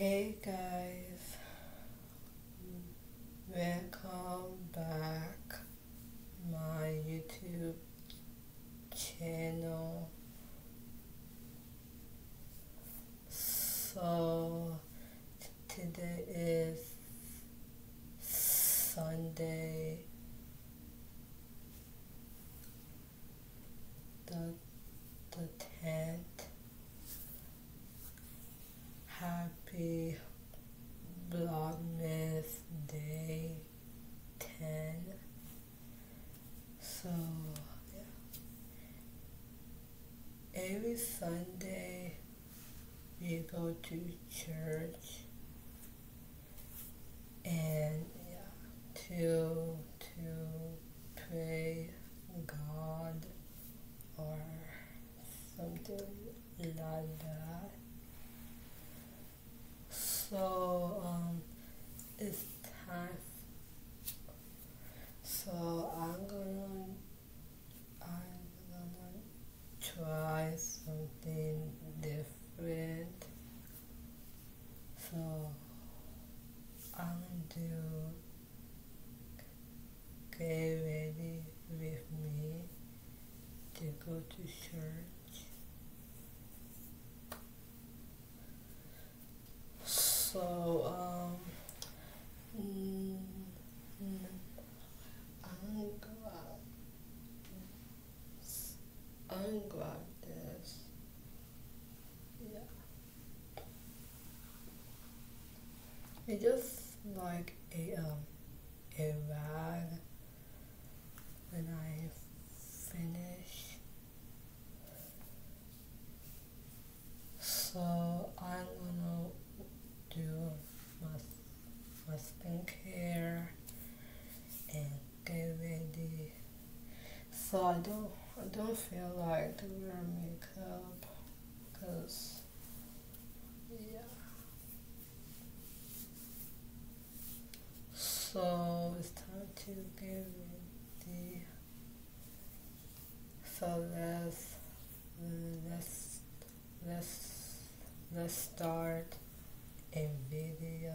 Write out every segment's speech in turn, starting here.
Hey guys, welcome back my YouTube channel. So today is Sunday the the tenth. Happy Vlogmas Day ten. So yeah. Every Sunday we go to church and yeah to to pray God or something like that. So um, it's time. So I'm gonna I'm gonna try something different. So I'm gonna do get ready with me to go to church. So, um, mm, mm, I'm glad, I'm glad this, yeah. It's just like a, um, a rag when I finish. So I'm gonna do my my skincare and get ready. So I don't I don't feel like to wear makeup because yeah. So it's time to get ready. So let's let's let's let's start a video.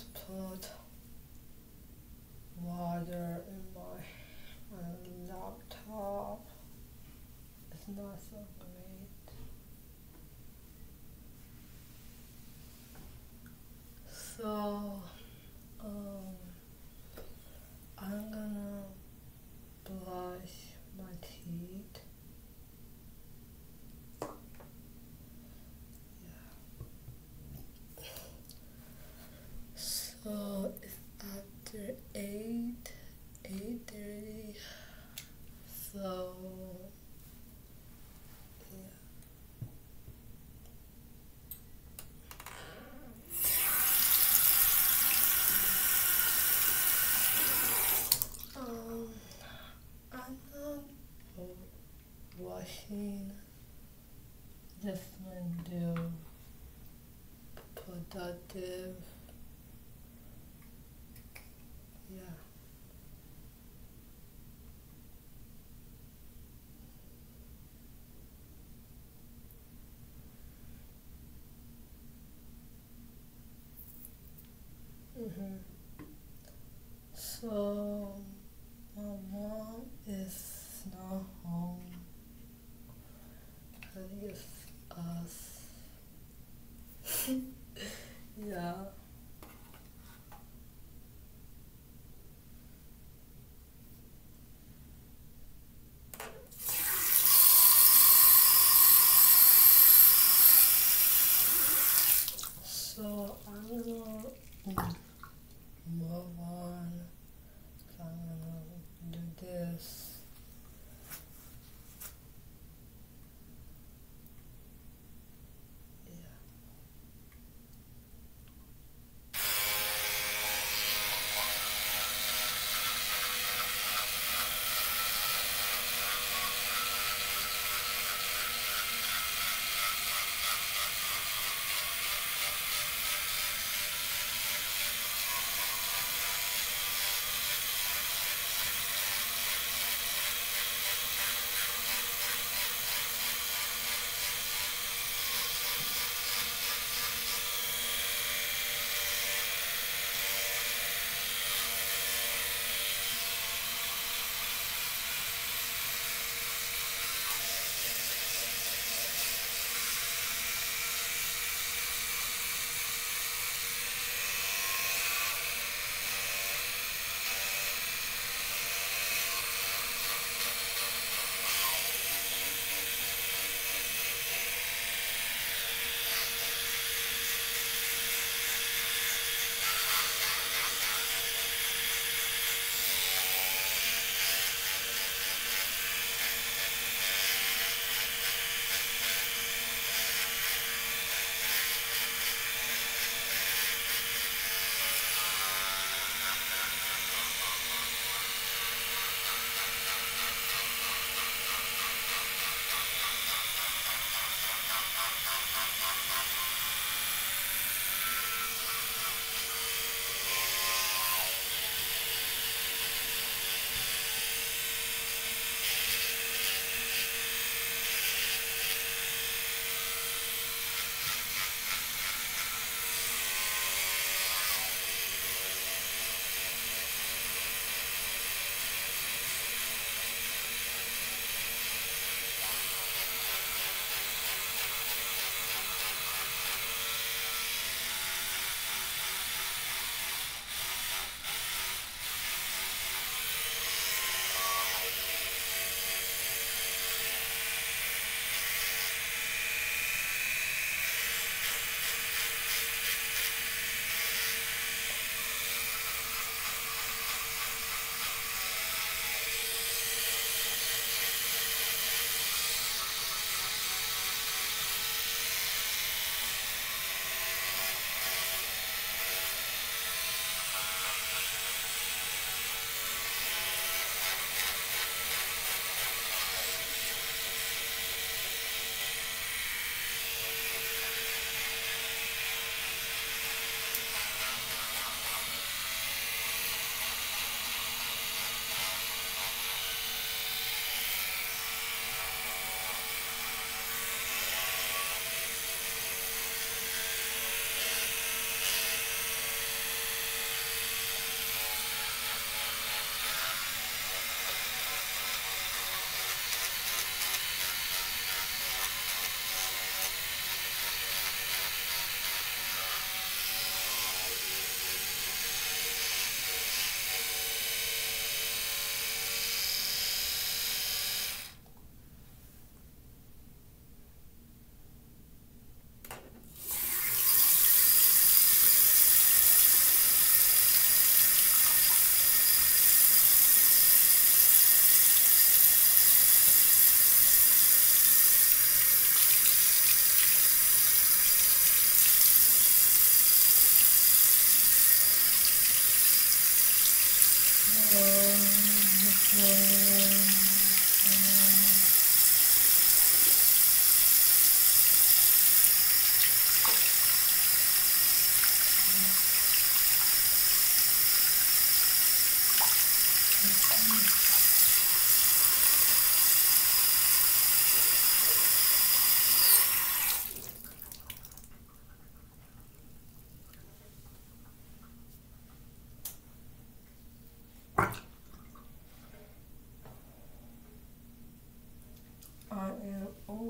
put water in my, my laptop. It's not so great. So Din Defendu Productive la.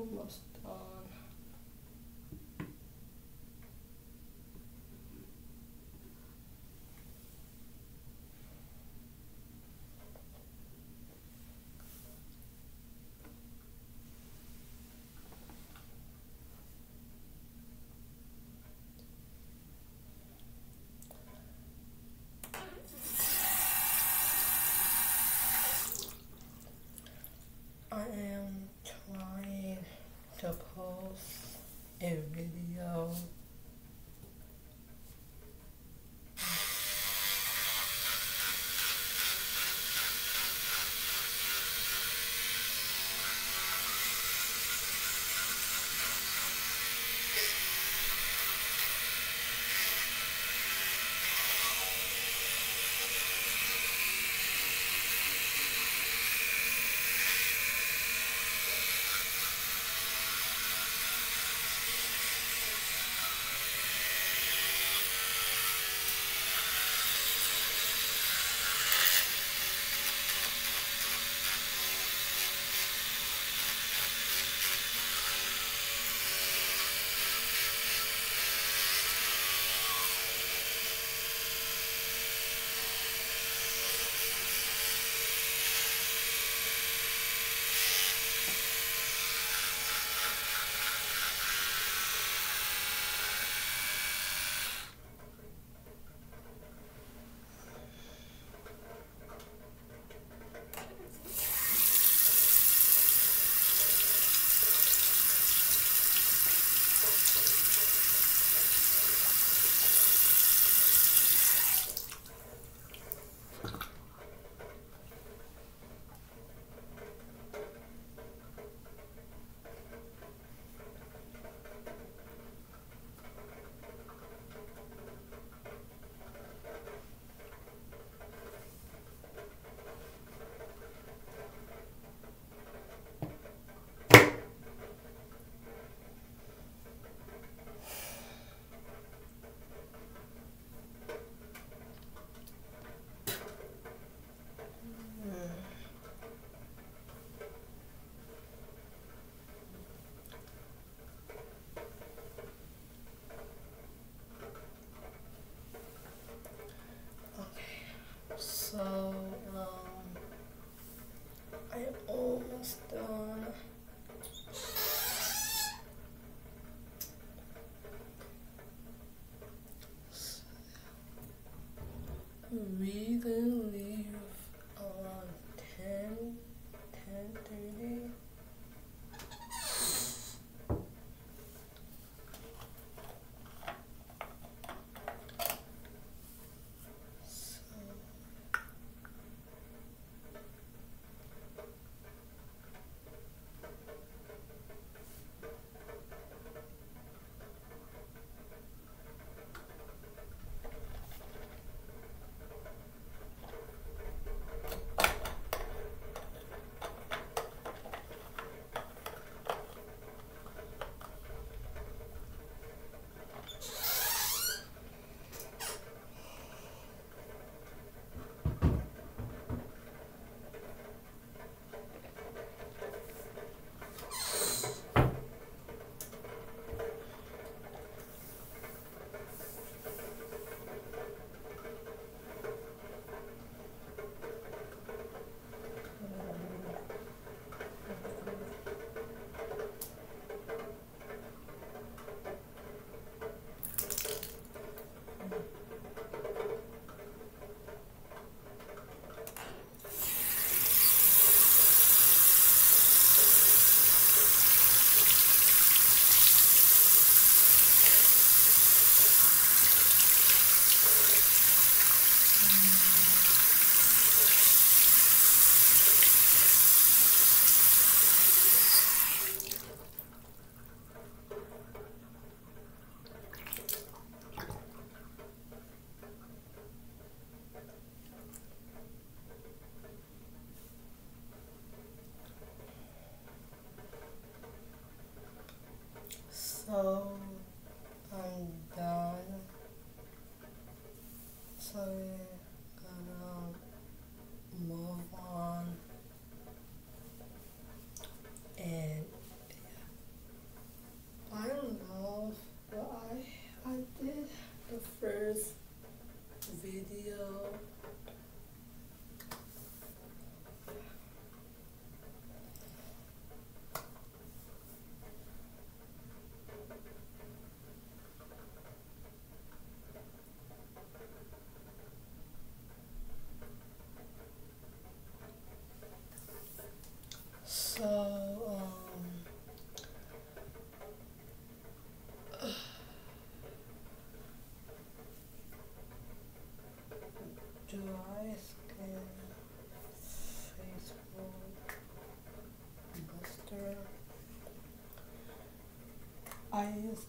Almost done. I am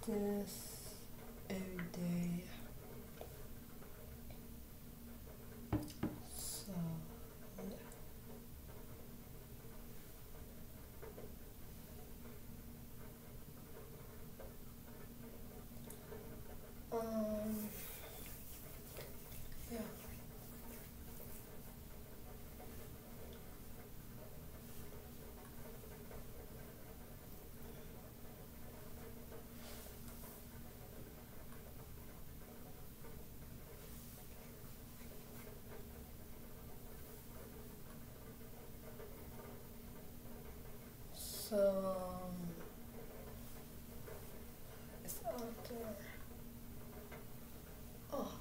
this every day. um, it's after. Oh,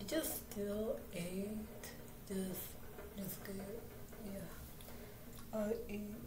it just still ate. Just, just good. Yeah, I eat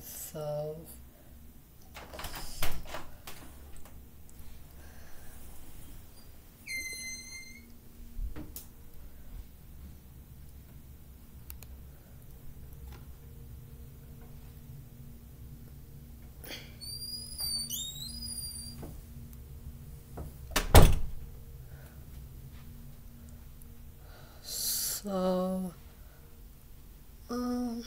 so so um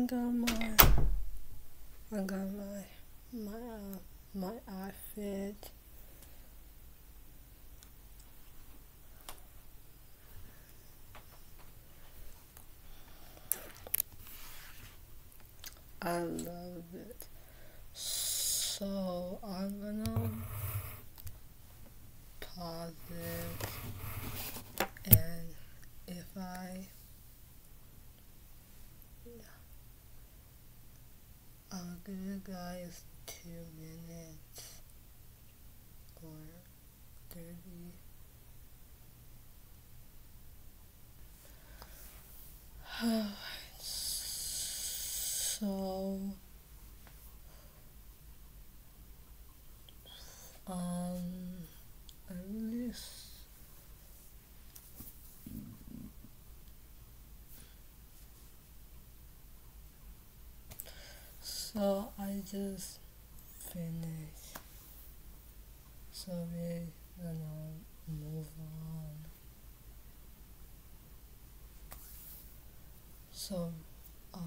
I got my, I got my, my, uh, my outfit. I'll give you guys two minutes or 30. so just finished. So we're gonna move on. So uh,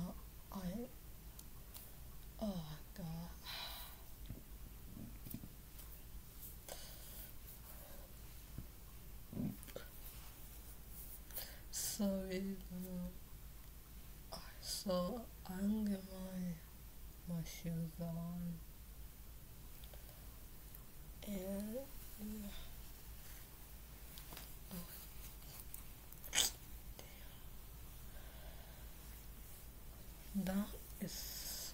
I oh god so we're gonna so I'm get my shoes on and uh, yeah. that is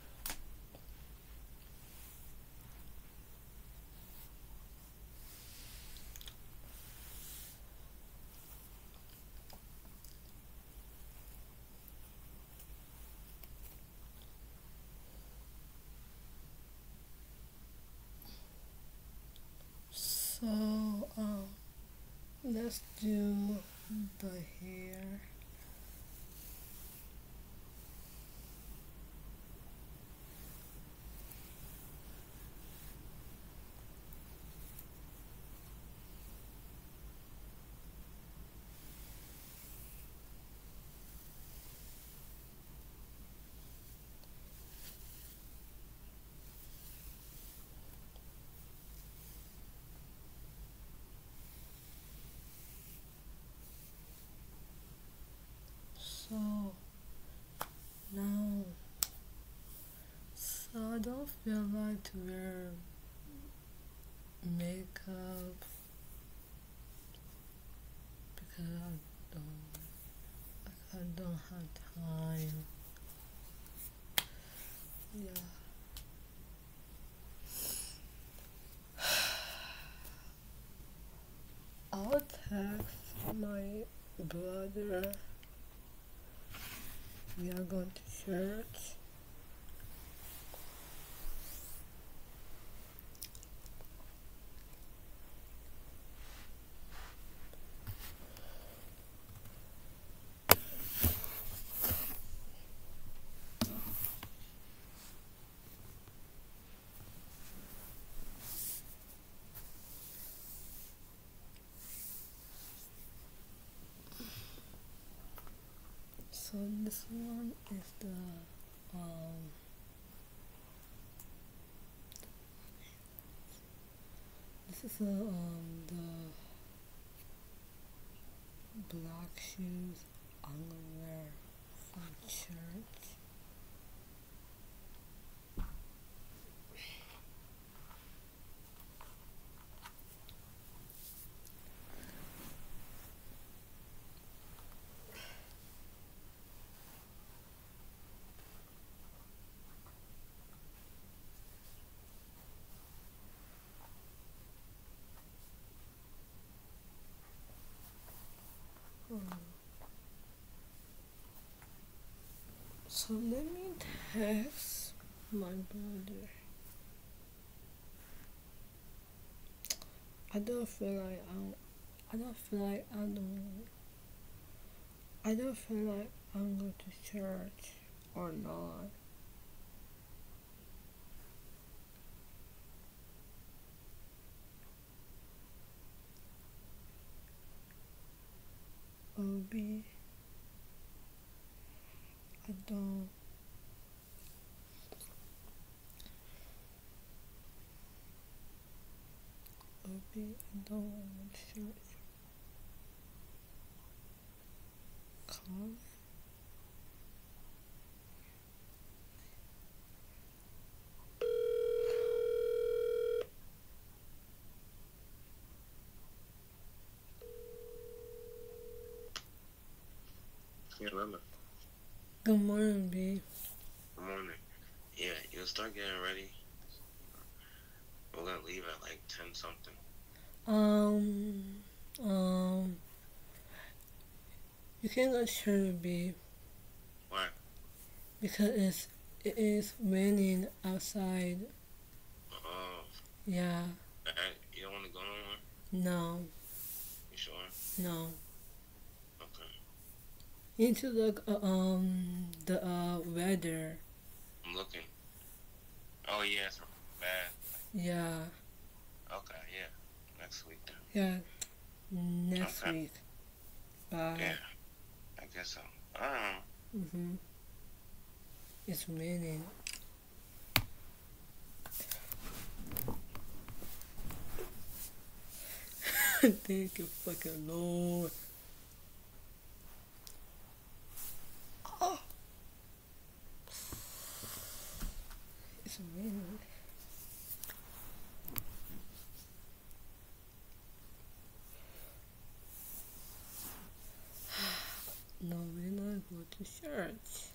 so um let's do the hair So now, so Feel like to wear makeup because I don't, I don't have time. Yeah. I'll text my brother we are going to church. So this one is the um this is the um the black shoes I'm gonna wear for church. So let me text my brother. I don't feel like I'm. I don't feel like I don't. I don't feel like I'm going to church or not. Obi. I don't. Obi, I don't. Come. Yeah, start getting ready. We're gonna leave at like ten something. Um, um, you can go to church, B, Why? because it's it is raining outside. Oh, Yeah. uh, you don't want to go no? No. You sure? No. Okay. You need to look uh, um the uh weather. I'm looking. Oh yeah, it's bad. Yeah. Okay, yeah. Next week. Yeah. Next Okay. week. Bye. Yeah. I guess so. I don't know. Mm-hmm. It's raining. Thank you, fucking Lord. No, we're not going to.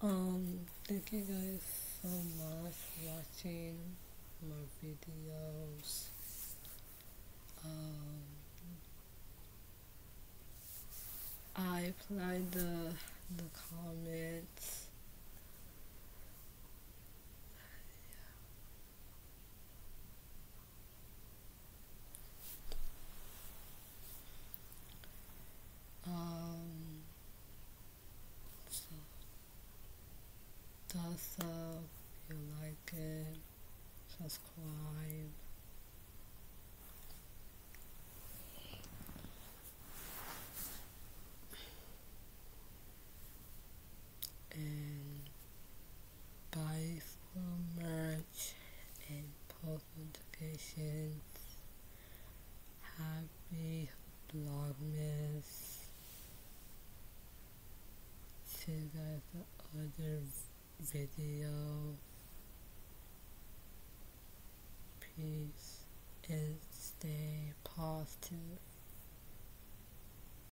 Um, thank you guys so much for watching my videos. Um, I applied the the comments. If you like it, subscribe.